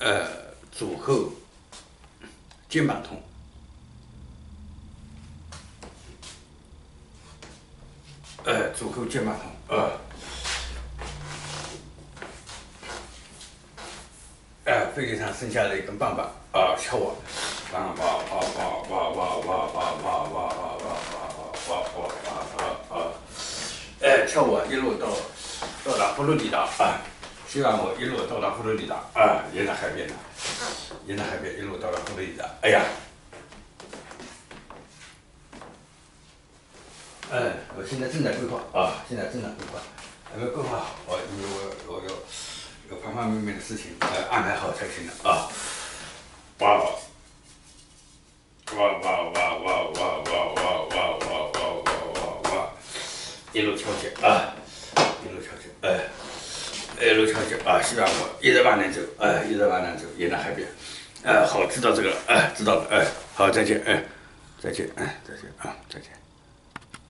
呃，左后肩膀痛，呃，左后肩膀痛，呃，呃，飞机上剩下的一根棒棒，啊，敲我，棒棒棒棒棒棒棒棒棒棒棒棒棒棒棒棒棒棒棒，哎，敲我一路到到达佛罗里达。啊。希望我一路到达佛罗里达啊，沿着海边的，沿着海边一路到达佛罗里达。哎呀，哎，我现在正在规划啊，现在正在规划，还没规划好，我因为我我有有方方面面的事情呃安排好才行的啊。哇哇哇哇哇哇哇哇哇哇哇哇哇，一路调节啊，一路调节，哎。一路调节啊，希望我一直往南走，哎，一直往南走，沿着海边，哎，好，知道这个了，哎，知道了，哎，好，再见，哎，再见，哎，再见啊，再见。